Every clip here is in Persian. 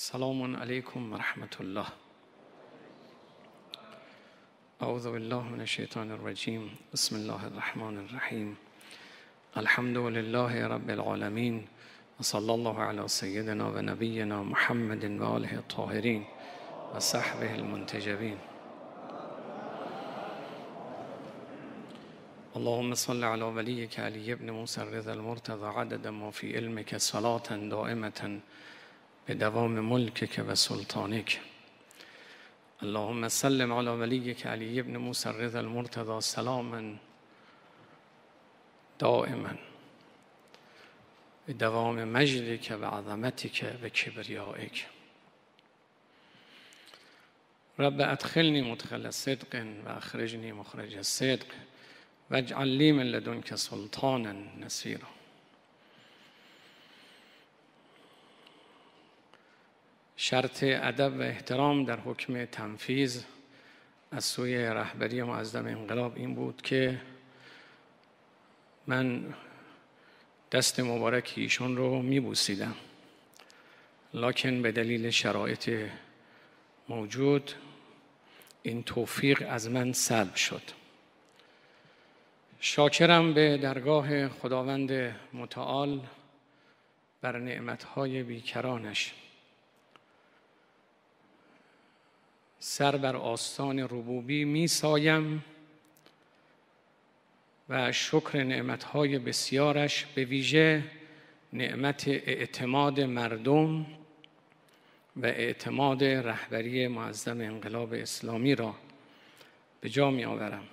سلام عليكم ورحمة الله. أعوذ بالله من الشيطان الرجيم. بسم الله الرحمن الرحيم. الحمد لله رب العالمين وصلى الله على سيدنا ونبينا محمد وآله الطاهرين وصحبه المنتجبين. اللهم صل على وليك علي بن موسى الرضا المرتضى عدد ما في علمك صلاة دائمة بدوام ملكك وسلطانك اللهم سلم على وليك علي بن موسى الرضا المرتضى سلاما دائما. بدوام مجدك وعظمتك وكبريائك رب ادخلني مدخل صدق واخرجني مخرج الصدق واجعل لي من لدنك سلطانا نصيرا شرط ادب و احترام در حکم تنفیز از سوی رهبری معظم انقلاب این بود که من دست مبارک ایشون رو میبوسیدم. لکن به دلیل شرایط موجود این توفیق از من سلب شد. شاکرم به درگاه خداوند متعال بر نعمتهای بیکرانش. سر بر آستان ربوبی می سایم و شکر نعمتهای بسیارش به ویژه نعمت اعتماد مردم و اعتماد رهبری معظم انقلاب اسلامی را به جا می آورم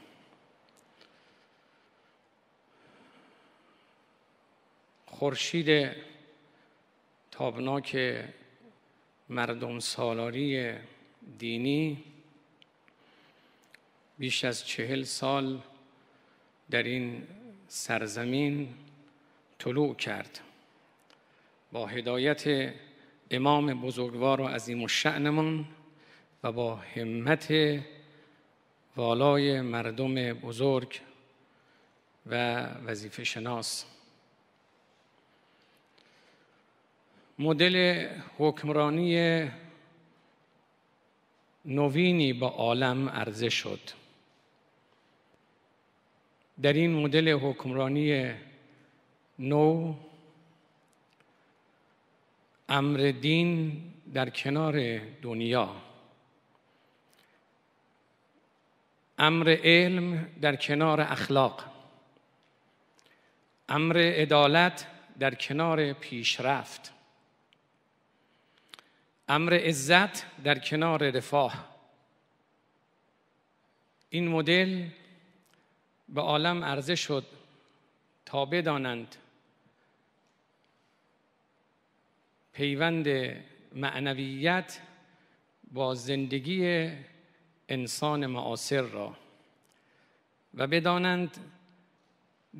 خورشید تابناک مردم سالاری دینی بیش از چهل سال در این سرزمین طلوع کرد. با هدایت امام بزرگوار و عظیم الشأنمان و با همت والای مردم بزرگ و وظیفه شناس. مدل حکمرانی نوینی با عالم عرضه شد. در این مدل حکمرانی نو امر دین در کنار دنیا. امر علم در کنار اخلاق. امر عدالت در کنار پیشرفت. امر عزت در کنار رفاه. این مدل به عالم عرضه شد تا بدانند پیوند معنویت با زندگی انسان معاصر را و بدانند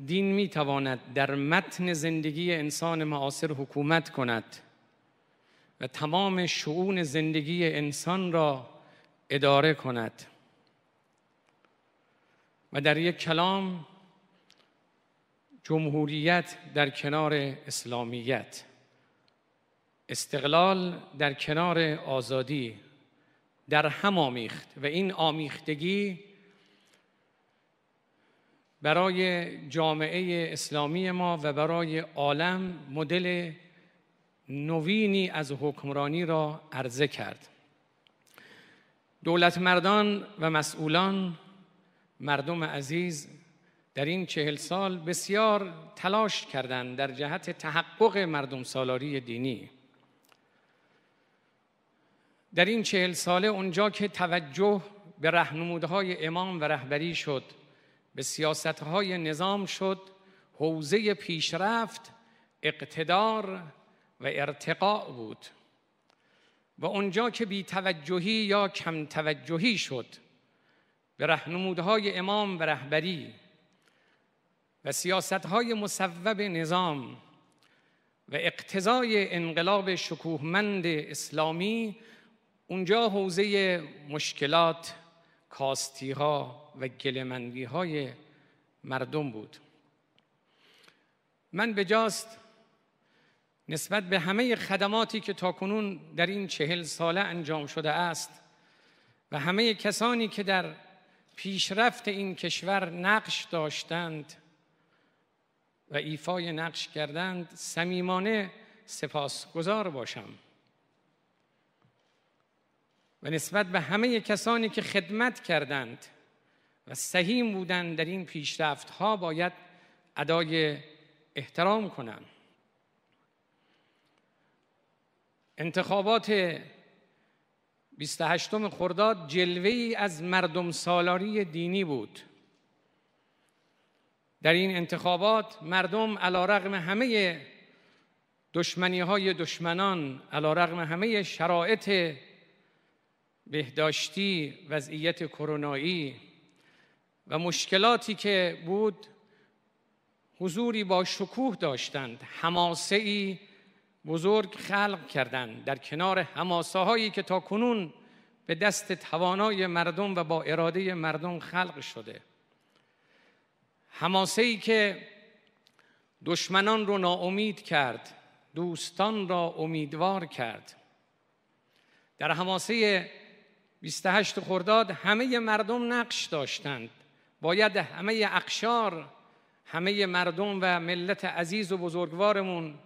دین می تواند در متن زندگی انسان معاصر حکومت کند. و تمام شعون زندگی انسان را اداره کند. و در یک کلام جمهوریت در کنار اسلامیت. استقلال در کنار آزادی در هم آمیخت و این آمیختگی برای جامعه اسلامی ما و برای عالم مدل نوینی از حکمرانی را عرضه کرد. دولت مردان و مسئولان مردم عزیز در این چهل سال بسیار تلاش کردند در جهت تحقق مردم سالاری دینی. در این چهل ساله اونجا که توجه به رهنمودهای امام و رهبری شد به سیاستهای نظام شد حوزه پیشرفت اقتدار و ارتقاء بود. و اونجا که بی توجهی یا کم توجهی شد به رهنمودهای امام و رهبری و سیاستهای مصوب نظام و اقتضای انقلاب شکوهمند اسلامی اونجا حوزه مشکلات کاستی ها و گلمندی های مردم بود. من به جاست نسبت به همه خدماتی که تاکنون در این چهل ساله انجام شده است و همه کسانی که در پیشرفت این کشور نقش داشتند و ایفای نقش کردند صمیمانه سپاسگزار باشم. و نسبت به همه کسانی که خدمت کردند و سهیم بودند در این پیشرفت ها باید ادای احترام کنم. انتخابات 28 خرداد جلوه ای از مردم سالاری دینی بود. در این انتخابات مردم علا رغم همه دشمنی های دشمنان علا رغم همه شرایط بهداشتی وضعیت کرونایی و مشکلاتی که بود حضوری با شکوه داشتند حماسه ای بزرگ خلق کردند در کنار حماسه هایی که تا کنون به دست توانای مردم و با اراده مردم خلق شده. حماسه ای که دشمنان رو ناامید کرد دوستان را امیدوار کرد. در حماسه 28 خرداد همه مردم نقش داشتند. باید همه اقشار همه مردم و ملت عزیز و بزرگوارمون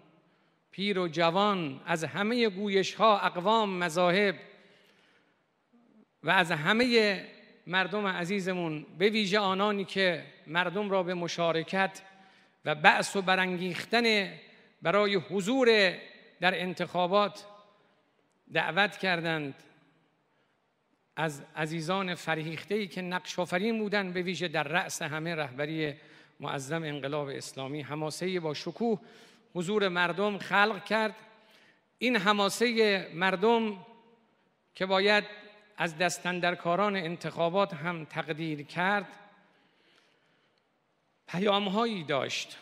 پیر و جوان از همه گویش ها اقوام مذاهب و از همه مردم عزیزمون به ویژه آنانی که مردم را به مشارکت و بعث و برانگیختن برای حضور در انتخابات دعوت کردند. از عزیزان فرهیخته ای که نقش آفرین بودند به ویژه در رأس همه رهبری معظم انقلاب اسلامی حماسه با شکوه حضور مردم خلق کرد. این حماسه مردم که باید از دستندرکاران انتخابات هم تقدیر کرد پیامهایی داشت.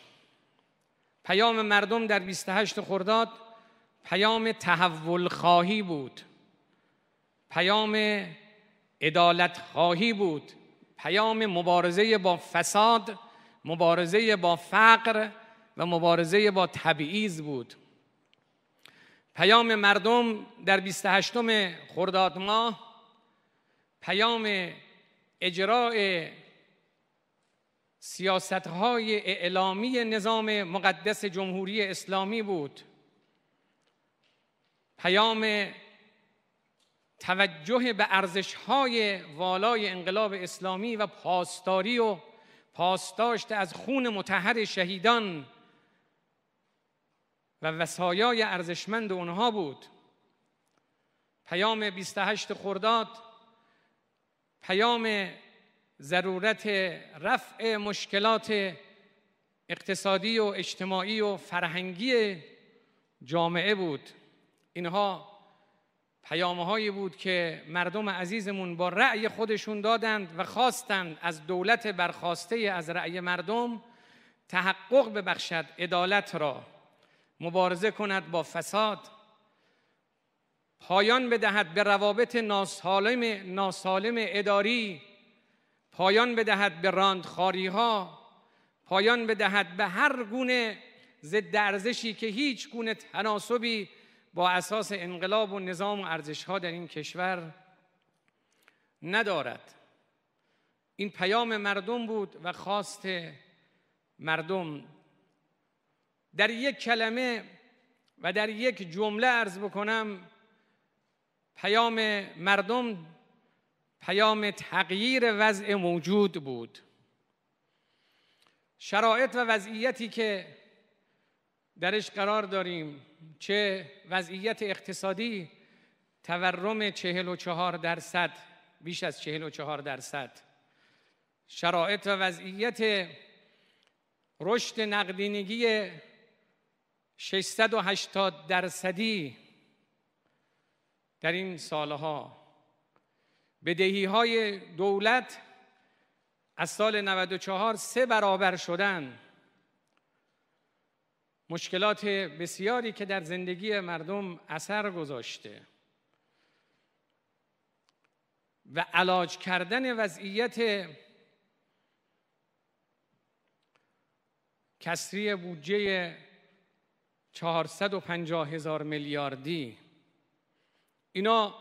پیام مردم در 28 خرداد پیام تحول خواهی بود. پیام عدالت خواهی بود. پیام مبارزه با فساد مبارزه با فقر و مبارزه با تبعیض بود. پیام مردم در 28 خرداد ماه پیام اجراع سیاست های اعلامی نظام مقدس جمهوری اسلامی بود. پیام توجه به ارزش های والای انقلاب اسلامی و پاسداری و پاسداشت از خون متحر شهیدان و وسایای ارزشمند اونها بود. پیام 28 خرداد پیام ضرورت رفع مشکلات اقتصادی و اجتماعی و فرهنگی جامعه بود. اینها پیامهایی بود که مردم عزیزمون با رأی خودشون دادند و خواستند از دولت برخواسته از رأی مردم تحقق ببخشد عدالت را. مبارزه کند با فساد. پایان بدهد به روابط ناسالم, ناسالم اداری. پایان بدهد به راندخاری ها پایان بدهد به هر گونه ضد ارزشی که هیچ گونه تناسبی با اساس انقلاب و نظام و ارزش ها در این کشور ندارد. این پیام مردم بود و خواست مردم در یک کلمه و در یک جمله عرض بکنم پیام مردم پیام تغییر وضع موجود بود. شرایط و وضعیتی که درش قرار داریم چه وضعیت اقتصادی تورم چهل و چهار درصد بیش از چهل و چهار درصد. شرایط و وضعیت رشد نقدینگی 680 درصدی در این سالها. بدهی های دولت از سال 94 سه برابر شدن. مشکلات بسیاری که در زندگی مردم اثر گذاشته. و علاج کردن وضعیت کسری بودجه 450 هزار میلیاردی. اینا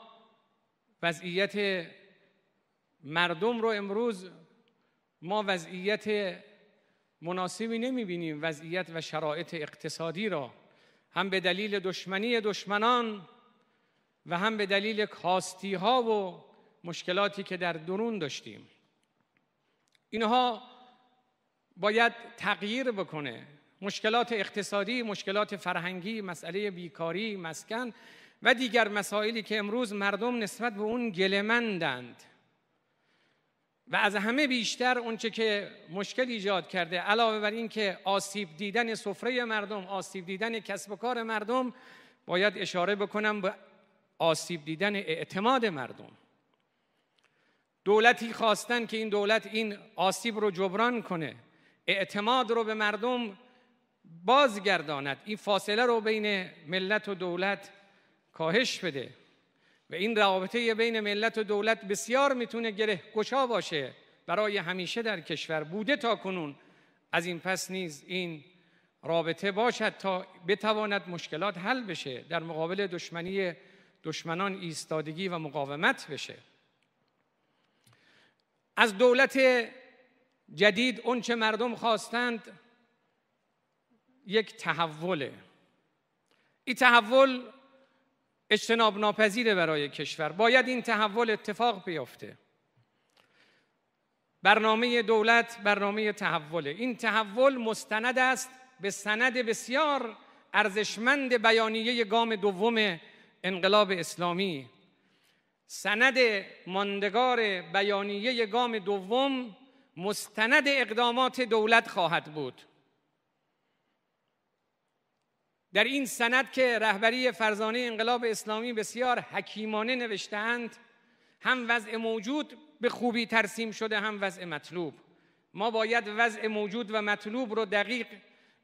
وضعیت مردم رو امروز ما وضعیت مناسبی نمی‌بینیم وضعیت و شرایط اقتصادی را. هم به دلیل دشمنی دشمنان و هم به دلیل کاستی ها و مشکلاتی که در درون داشتیم. اینها باید تغییر بکنه. مشکلات اقتصادی، مشکلات فرهنگی، مسئله بیکاری، مسکن و دیگر مسائلی که امروز مردم نسبت به اون گلمندند و از همه بیشتر اونچه که مشکل ایجاد کرده علاوه بر این که آسیب دیدن سفره مردم آسیب دیدن کسب و کار مردم باید اشاره بکنم به آسیب دیدن اعتماد مردم. دولتی خواستن که این دولت این آسیب رو جبران کنه اعتماد رو به مردم بازگرداند. این فاصله رو بین ملت و دولت کاهش بده. و این رابطه بین ملت و دولت بسیار می‌تونه گره گشا باشه. برای همیشه در کشور بوده تا کنون. از این پس نیز این رابطه باشد تا بتواند مشکلات حل بشه. در مقابل دشمنی دشمنان ایستادگی و مقاومت بشه. از دولت جدید اون چه مردم خواستند یک تحوله. این تحول اجتناب ناپذیره برای کشور. باید این تحول اتفاق بیفته. برنامه دولت برنامه تحوله. این تحول مستند است به سند بسیار ارزشمند بیانیه گام دوم انقلاب اسلامی. سند ماندگار بیانیه گام دوم مستند اقدامات دولت خواهد بود. در این سند که رهبری فرزانه انقلاب اسلامی بسیار حکیمانه نوشتهاند هم وضع موجود به خوبی ترسیم شده هم وضع مطلوب. ما باید وضع موجود و مطلوب رو دقیق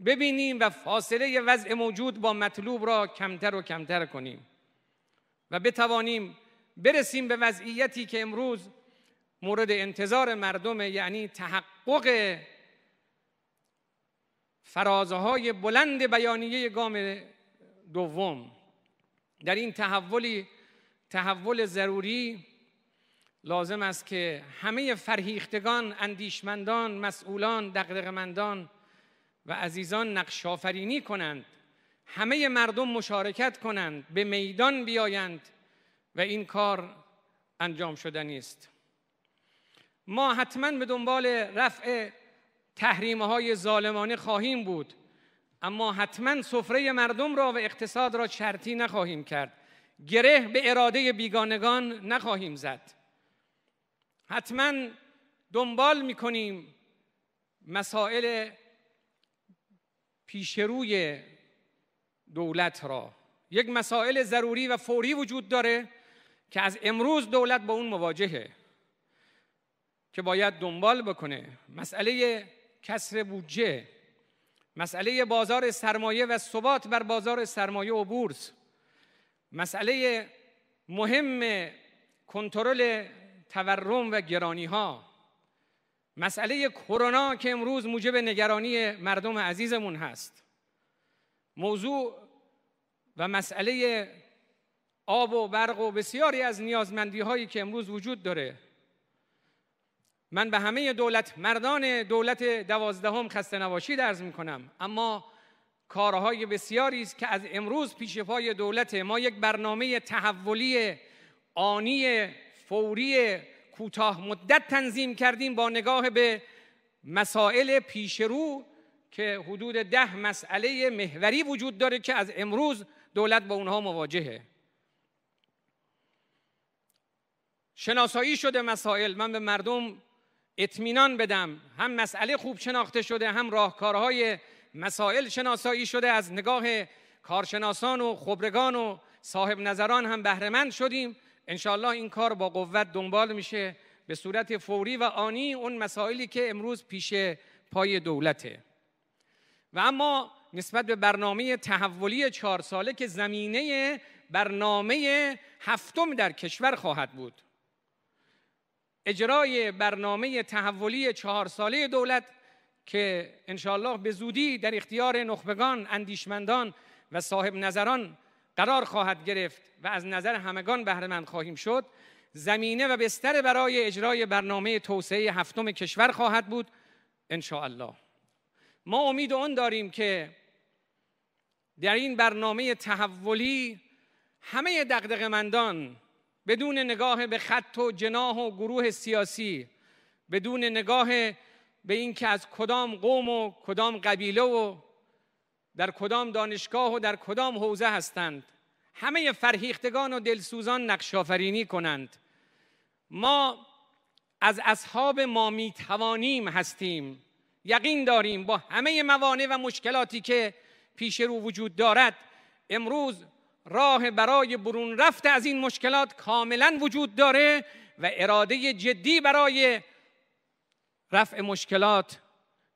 ببینیم و فاصله وضع موجود با مطلوب را کمتر و کمتر کنیم و بتوانیم برسیم به وضعیتی که امروز مورد انتظار مردم یعنی تحقق فرازهای بلند بیانیه گام دوم. در این تحولی تحول ضروری لازم است که همه فرهیختگان اندیشمندان مسئولان دغدغه‌مندان و عزیزان نقش آفرینی کنند. همه مردم مشارکت کنند به میدان بیایند و این کار انجام شدنی است ما حتما به دنبال رفع تحریم های ظالمانه خواهیم بود. اما حتما سفره مردم را و اقتصاد را شرطی نخواهیم کرد. گره به اراده بیگانگان نخواهیم زد. حتما دنبال می‌کنیم مسائل پیشروی دولت را. یک مسائل ضروری و فوری وجود داره که از امروز دولت با اون مواجهه که باید دنبال بکنه. مسئله کسر بودجه مسئله بازار سرمایه و ثبات بر بازار سرمایه و بورس مسئله مهم کنترل تورم و گرانی ها مسئله کرونا که امروز موجب نگرانی مردم عزیزمون هست موضوع و مسئله آب و برق و بسیاری از نیازمندی هایی که امروز وجود داره. من به همه دولت مردان دولت دوازدهم خسته نباشید عرض می کنم اما کارهای بسیاری است که از امروز پیش پای دولت ما یک برنامه تحولی آنی فوری کوتاه مدت تنظیم کردیم با نگاه به مسائل پیشرو که حدود ده مسئله محوری وجود داره که از امروز دولت با اونها مواجهه. شناسایی شده مسائل. من به مردم اطمینان بدم. هم مسئله خوب شناخته شده هم راهکارهای مسائل شناسایی شده. از نگاه کارشناسان و خبرگان و صاحب نظران هم بهرهمند شدیم. انشاءالله این کار با قوت دنبال میشه. به صورت فوری و آنی اون مسائلی که امروز پیش پای دولته. و اما نسبت به برنامه تحولی چهار ساله که زمینه برنامه هفتم در کشور خواهد بود. اجرای برنامه تحولی چهار ساله دولت که انشاءالله به زودی در اختیار نخبگان اندیشمندان و صاحب نظران قرار خواهد گرفت و از نظر همگان بهره خواهیم شد. زمینه و بستر برای اجرای برنامه توسعه هفتم کشور خواهد بود ان ما امید آن داریم که در این برنامه تحولی همه دغدغه‌مندان بدون نگاه به خط و جناح و گروه سیاسی بدون نگاه به اینکه از کدام قوم و کدام قبیله و در کدام دانشگاه و در کدام حوزه هستند. همه فرهیختگان و دلسوزان نقش آفرینی کنند. ما از اصحاب ما می توانیم هستیم یقین داریم با همه موانع و مشکلاتی که پیش رو وجود دارد امروز راه برای برون رفت از این مشکلات کاملا وجود داره و اراده جدی برای رفع مشکلات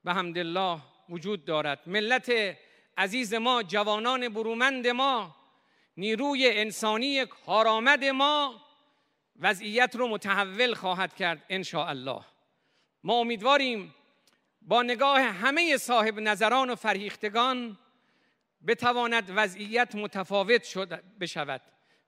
به حمدالله وجود دارد. ملت عزیز ما جوانان برومند ما نیروی انسانی کارآمد ما وضعیت رو متحول خواهد کرد ان الله ما امیدواریم با نگاه همه صاحب نظران و فرهیختگان بتواند وضعیت متفاوت شد بشود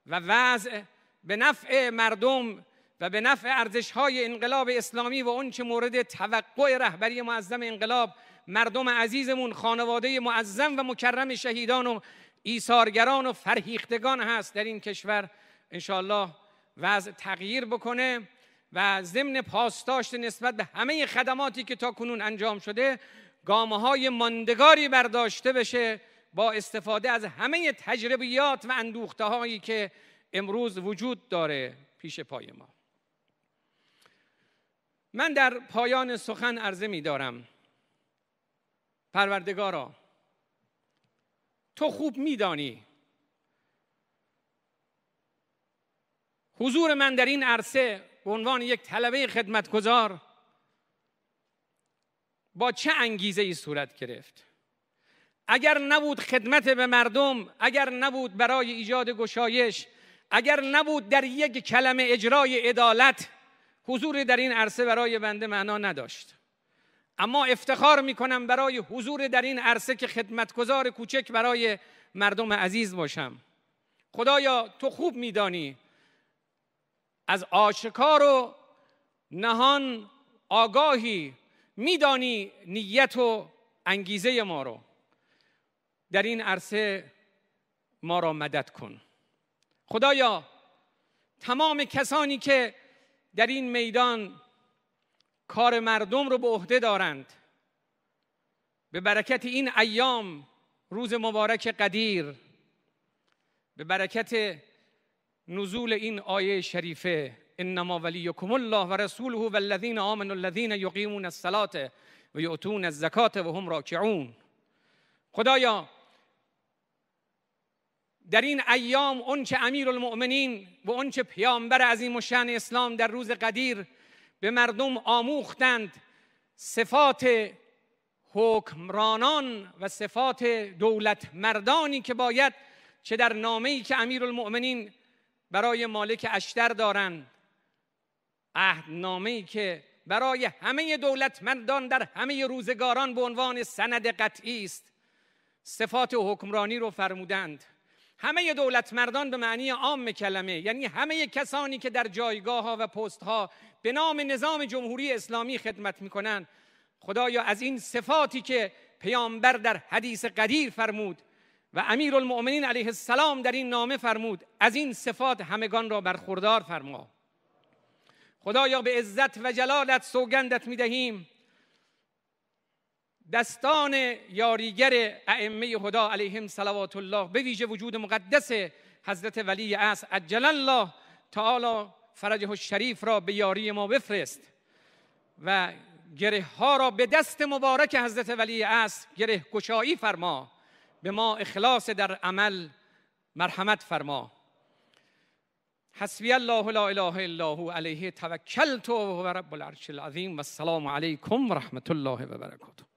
و وضع به نفع مردم و به نفع ارزش های انقلاب اسلامی و اون چه مورد توقع رهبری معظم انقلاب مردم عزیزمون خانواده معظم و مکرم شهیدان و ایثارگران و فرهیختگان هست در این کشور. انشاءالله وضع تغییر بکنه و ضمن پاسداشت نسبت به همه خدماتی که تا کنون انجام شده گامه های ماندگاری برداشته بشه. با استفاده از همه تجربیات و اندوخته هایی که امروز وجود داره پیش پای ما. من در پایان سخن عرضه می دارم. پروردگارا تو خوب میدانی حضور من در این عرصه به عنوان یک طلبه خدمتگزار با چه انگیزه ای صورت گرفت؟ اگر نبود خدمت به مردم اگر نبود برای ایجاد گشایش اگر نبود در یک کلمه اجرای عدالت حضور در این عرصه برای بنده معنا نداشت. اما افتخار می‌کنم برای حضور در این عرصه که خدمتگزار کوچک برای مردم عزیز باشم. خدایا تو خوب میدانی از آشکار و نهان آگاهی میدانی نیت و انگیزه ما رو. در این عرصه ما را مدد کن. خدایا تمام کسانی که در این میدان کار مردم رو به عهده دارند به برکت این ایام روز مبارک قدیر به برکت نزول این آیه شریفه انما ولیکم الله و رسوله و الذین آمنوا الذین یقیمون الصلاة و یؤتون الزکاة و هم راکعون. خدایا در این ایام اون چه امیر المؤمنین و اون چه پیامبر عظیم و شن اسلام در روز قدیر به مردم آموختند صفات حکمرانان و صفات دولت مردانی که باید چه در نامه ای که امیر المؤمنین برای مالک اشتر دارند نامه ای که برای همه دولتمندان در همه روزگاران به عنوان سند قطعی است صفات حکمرانی رو فرمودند. همه دولت مردان به معنی عام کلمه یعنی همه کسانی که در جایگاه ها و پست ها به نام نظام جمهوری اسلامی خدمت می‌کنند خدایا از این صفاتی که پیامبر در حدیث قدیر فرمود و امیر المؤمنین علیه السلام در این نامه فرمود از این صفات همگان را برخوردار فرما. خدایا به عزت و جلالت سوگندت می‌دهیم. دستان یاریگر ائمه خدا علیهم صلوات الله به ویژه وجود مقدس حضرت ولی اصر عجل الله تعالی فرجه الشریف را به یاری ما بفرست و گره ها را به دست مبارک حضرت ولی اصر گره گشایی فرما به ما اخلاص در عمل مرحمت فرما. حسبی الله لا اله الا هو علیه توکلت و رب العرش العظیم و السلام علیکم و رحمت الله و برکاته